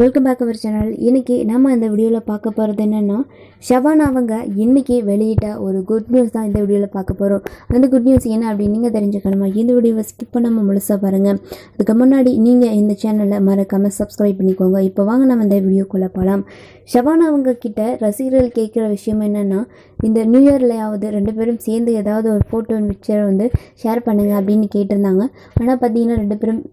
Welcome back our channel இன்றைக்கி நம்ம இந்த வீடியோவில் பார்க்க போகிறது என்னென்னா ஷவான் அவங்க இன்றைக்கி வெளியிட்ட ஒரு குட் நியூஸ் தான் இந்த வீடியோவில் பார்க்க போகிறோம் அந்த குட் நியூஸ் என்ன அப்படின்னு நீங்கள் தெரிஞ்சுக்கணுமா? இந்த வீடியோவை ஸ்கிப் பண்ணாமல் முழுசாக பாருங்கள் அதுக்கு முன்னாடி நீங்கள் இந்த சேனலை மறக்காமல் சப்ஸ்கிரைப் பண்ணிக்கோங்க. இப்போ வாங்க நம்ம இந்த வீடியோக்குள்ளே போகலாம் ஷவான் அவங்க கிட்ட ரசிகர்கள் கேட்குற விஷயம் என்னென்னா இந்த நியூ இயர்லையாவது ரெண்டு பேரும் சேர்ந்து ஏதாவது ஒரு ஃபோட்டோ பிக்சர் வந்து ஷேர் பண்ணுங்கள் அப்படின்னு கேட்டிருந்தாங்க. ஆனால் பார்த்தீங்கன்னா ரெண்டு பேரும்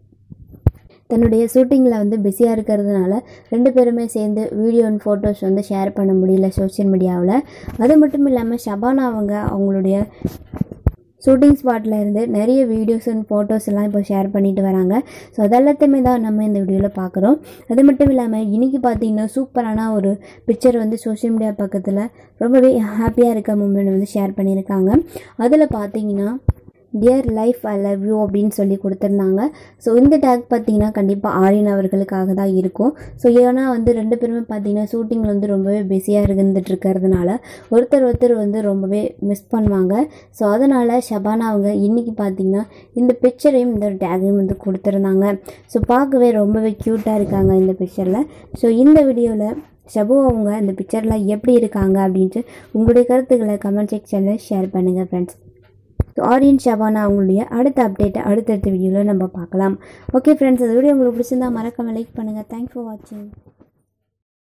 தன்னுடைய ஷூட்டிங்கில் வந்து பிஸியாக இருக்கிறதுனால ரெண்டு பேருமே சேர்ந்து வீடியோ அண்ட் ஃபோட்டோஸ் வந்து ஷேர் பண்ண முடியல சோஷியல் மீடியாவில் அது மட்டும் இல்லாமல் ஷபானா அவங்க அவங்களுடைய ஷூட்டிங் ஸ்பாட்டில் இருந்து நிறைய வீடியோஸ் அண்ட் ஃபோட்டோஸ் எல்லாம் இப்போ ஷேர் பண்ணிட்டு வராங்க. ஸோ அதெல்லாத்தையுமே தான் நம்ம இந்த வீடியோவில் பார்க்குறோம். அது மட்டும் இல்லாமல் இன்றைக்கி பார்த்தீங்கன்னா சூப்பரான ஒரு பிக்சர் வந்து சோஷியல் மீடியா பக்கத்தில் ரொம்பவே ஹாப்பியாக இருக்க மூமெண்ட் வந்து ஷேர் பண்ணியிருக்காங்க. அதில் பார்த்தீங்கன்னா dear life I love you அப்படின்னு சொல்லி கொடுத்துருந்தாங்க. ஸோ இந்த டேக் பார்த்தீங்கன்னா கண்டிப்பாக ஆரியன் அவர்களுக்காக தான் இருக்கும். ஸோ ஏன்னா வந்து ரெண்டு பேருமே பார்த்தீங்கன்னா ஷூட்டிங்கில் வந்து ரொம்பவே பிஸியாக இருந்துட்டு இருக்கிறதுனால ஒருத்தர் ஒருத்தர் வந்து ரொம்பவே மிஸ் பண்ணுவாங்க. ஸோ அதனால் ஷபானா அவங்க இன்றைக்கி பார்த்தீங்கன்னா இந்த பிக்சரையும் இந்த டேகையும் வந்து கொடுத்துருந்தாங்க. ஸோ பார்க்கவே ரொம்பவே க்யூட்டாக இருக்காங்க இந்த பிக்சரில் ஸோ இந்த வீடியோவில் ஷபு அவங்க இந்த பிக்சரில் எப்படி இருக்காங்க அப்படின்ட்டு உங்களுடைய கருத்துக்களை கமெண்ட் செக்ஷனில் ஷேர் பண்ணுங்கள் ஃப்ரெண்ட்ஸ் ஸோ ஆரியன் ஷவானா அவங்களுடைய அடுத்த அப்டேட்டை அடுத்தடுத்த வீடியோவில் நம்ம பார்க்கலாம். ஓகே ஃப்ரெண்ட்ஸ் அந்த வீடியோ உங்களுக்கு பிடிச்சிருந்தா மறக்காமல் லைக் பண்ணுங்கள் தேங்க்ஸ் ஃபார் வாட்சிங்